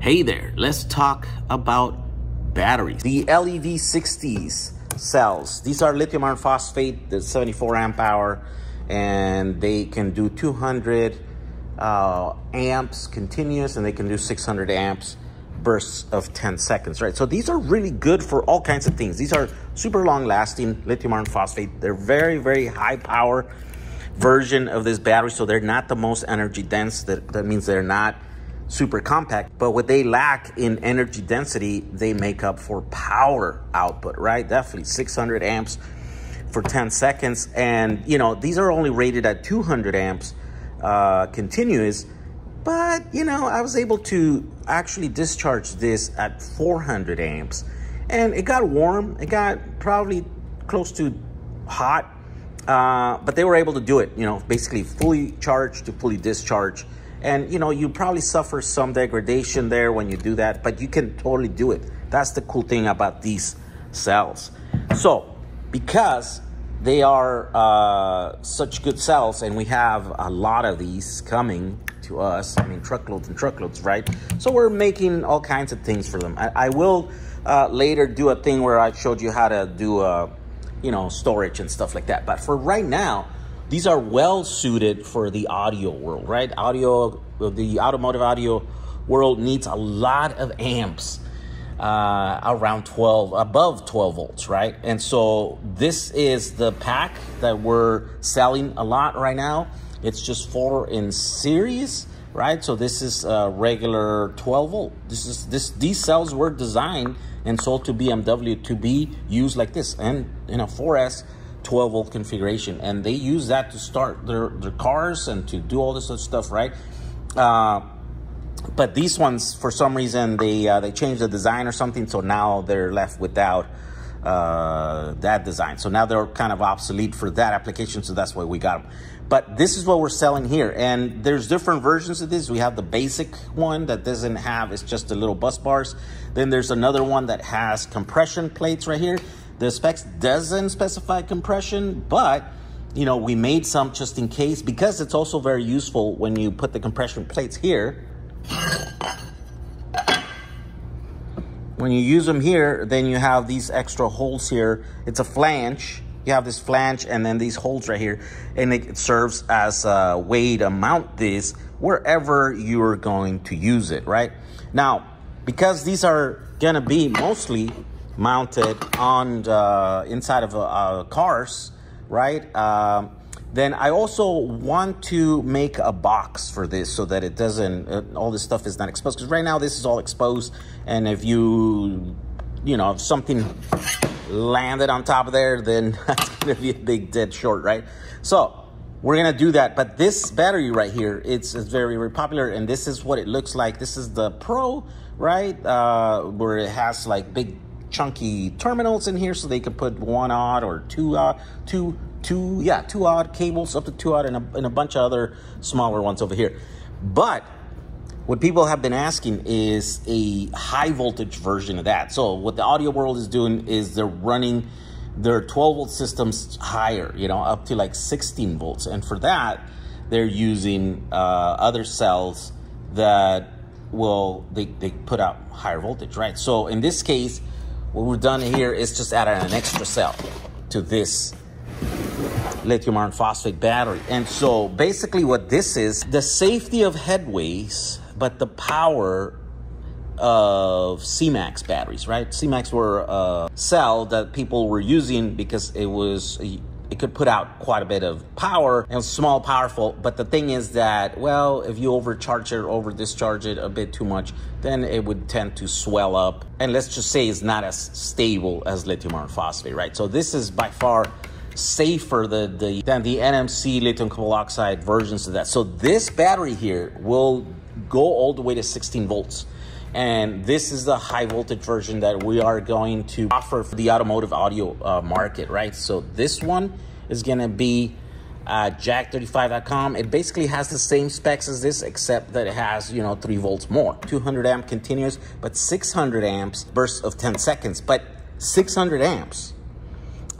Hey there, let's talk about batteries. The LEV60s cells, these are lithium iron phosphate, the 74 amp hour, and they can do 200 uh, amps continuous and they can do 600 amps bursts of 10 seconds, right? So these are really good for all kinds of things. These are super long lasting lithium iron phosphate. They're very, very high power version of this battery. So they're not the most energy dense. That, that means they're not super compact, but what they lack in energy density, they make up for power output, right? Definitely 600 amps for 10 seconds. And, you know, these are only rated at 200 amps uh, continuous, but, you know, I was able to actually discharge this at 400 amps and it got warm. It got probably close to hot, uh, but they were able to do it, you know, basically fully charged to fully discharge and you know, you probably suffer some degradation there when you do that, but you can totally do it. That's the cool thing about these cells. So, because they are uh, such good cells, and we have a lot of these coming to us. I mean, truckloads and truckloads, right? So we're making all kinds of things for them. I, I will uh, later do a thing where I showed you how to do, uh, you know, storage and stuff like that. But for right now, these are well suited for the audio world, right? Audio, the automotive audio world needs a lot of amps uh, around 12, above 12 volts, right? And so this is the pack that we're selling a lot right now. It's just four in series, right? So this is a regular 12 volt. This is this these cells were designed and sold to BMW to be used like this and in a 4S 12 volt configuration and they use that to start their, their cars and to do all this other stuff right? Uh, but these ones for some reason they uh, they changed the design or something so now they're left without uh, that design. So now they're kind of obsolete for that application so that's why we got them but this is what we're selling here and there's different versions of this. We have the basic one that doesn't have it's just the little bus bars. Then there's another one that has compression plates right here the specs doesn't specify compression, but you know, we made some just in case because it's also very useful when you put the compression plates here. When you use them here, then you have these extra holes here. It's a flange. You have this flange and then these holes right here. And it serves as a way to mount this wherever you're going to use it, right? Now, because these are gonna be mostly mounted on the inside of uh, cars, right? Um, then I also want to make a box for this so that it doesn't, uh, all this stuff is not exposed. Because right now this is all exposed. And if you, you know, if something landed on top of there, then that's going to be a big dead short, right? So we're going to do that. But this battery right here, it's, it's very, very popular. And this is what it looks like. This is the Pro, right? Uh, where it has like big chunky terminals in here so they could put one odd or two odd, two, two, yeah, two odd cables up to two odd and a, and a bunch of other smaller ones over here. But what people have been asking is a high voltage version of that. So what the audio world is doing is they're running their 12 volt systems higher, you know, up to like 16 volts. And for that, they're using uh, other cells that will, they, they put out higher voltage, right? So in this case, what we've done here is just add an extra cell to this lithium iron phosphate battery. And so basically what this is, the safety of headways, but the power of CMAX batteries, right? CMAX were a cell that people were using because it was it could put out quite a bit of power and small powerful but the thing is that well if you overcharge it or over discharge it a bit too much then it would tend to swell up. And let's just say it's not as stable as lithium iron phosphate right? So this is by far safer the, the, than the NMC lithium cobalt oxide versions of that. So this battery here will go all the way to 16 volts and this is the high voltage version that we are going to offer for the automotive audio uh, market, right? So this one is gonna be uh, jag35.com. It basically has the same specs as this, except that it has, you know, three volts more. 200 amp continuous, but 600 amps bursts of 10 seconds. But 600 amps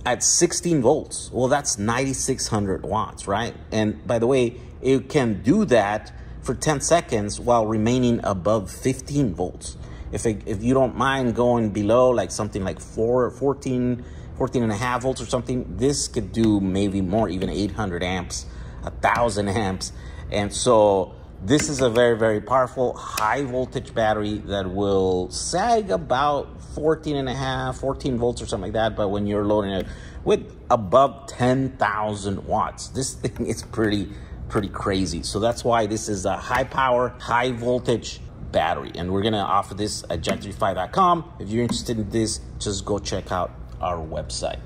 at 16 volts, well, that's 9,600 watts, right? And by the way, it can do that for 10 seconds while remaining above 15 volts. If, it, if you don't mind going below like something like 4, 14, 14 and a half volts or something, this could do maybe more, even 800 amps, a thousand amps. And so this is a very, very powerful high voltage battery that will sag about 14 and a half, 14 volts or something like that. But when you're loading it with above 10,000 watts, this thing is pretty, pretty crazy. So that's why this is a high power, high voltage battery. And we're gonna offer this at jag35.com. If you're interested in this, just go check out our website.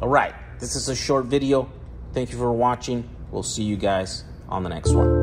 All right, this is a short video. Thank you for watching. We'll see you guys on the next one.